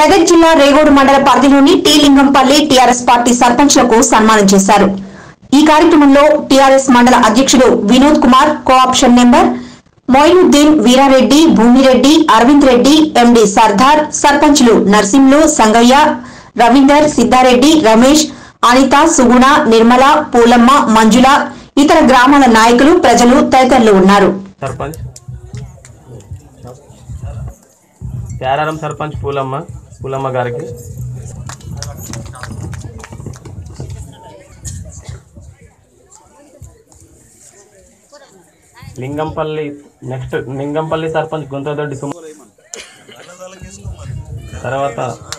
మెదక్ జిల్లా రేగోడు మండల పరిధిలోని టీ లింగంపల్లి టీఆర్ఎస్ పార్టీ సర్పంచ్లకు సన్మానం చేశారు. ఈ కార్యక్రమంలో టీఆర్ఎస్ మండల అధ్యక్షుడు Vinod Kumar cooption member Moinuddin Veerareddy Bhoomireddy Arvind Reddy MD Sardar సర్పంచ్లు నర్సింహులు సంగయ్య రవీందర్ సిద్ధారెడ్డి రమేష్ అనిత సుగుణ నిర్మల పూలమ్మ మంజుల ఇతర గ్రామాల నాయకులు ప్రజలు తదితరులు ఉన్నారు. సర్పంచ్? ప్యారారం సర్పంచ్ పూలమ్మ. పూలమ్మ గారికి లింగంపల్లి నెక్స్ట్ లింగంపల్లి సర్పంచ్ గుంతదొడ్డి సుమ తర్వాత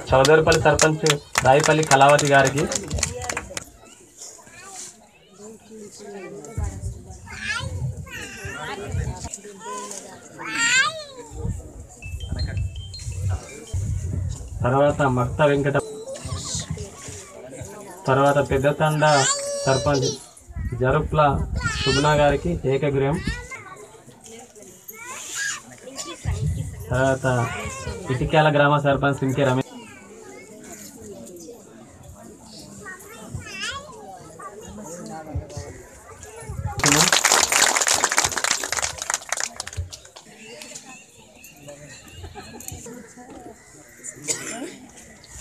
చౌదరిపల్లి సర్పంచ్ రాయిపల్లి కళావతి గారికి. తర్వాత మక్త వెంకట తర్వాత పెద్దతండ సర్పంచ్ జరుప్ల సుగుణ గారికి ఏకగ్రహం. తర్వాత ఇటికాల గ్రామ సర్పంచ్ సింకే రమేష్.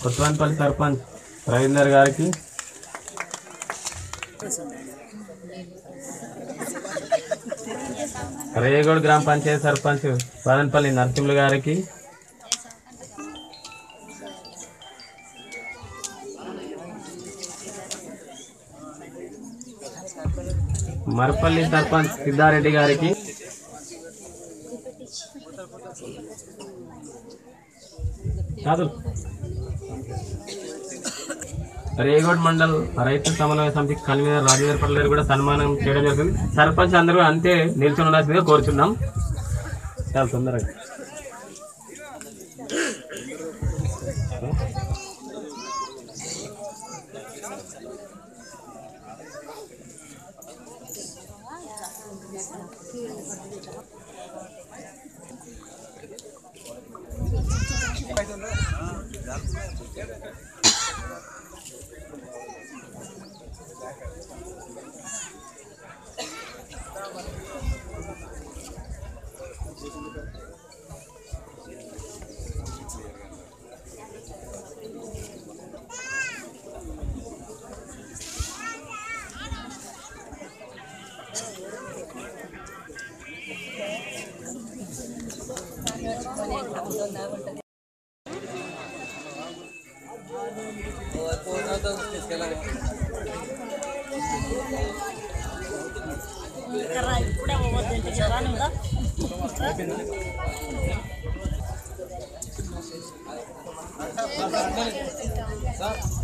కొత్తవానిపల్లి సర్పంచ్ రవీందర్ గారికి. రేగోడ్ గ్రామ పంచాయతీ సర్పంచ్ బాదన్పల్లి నరసింహులు గారికి. మరపల్లి సర్పంచ్ సిద్ధారెడ్డి గారికి. కాదు రేగోడ్ మండల్ రైతు సమన్వయ సమితి కన్వీనర్ రాజేంద్ర గారు కూడా సన్మానం చేయడం జరుగుతుంది సర్పంచ్ అందరూ అంతే నిల్చొని ఉండాల్సిందిగా కోరుచున్నాం. చాలా తొందరగా. ఇప్పుడే పోవద్దు జ్వరాన్ని కూడా సార్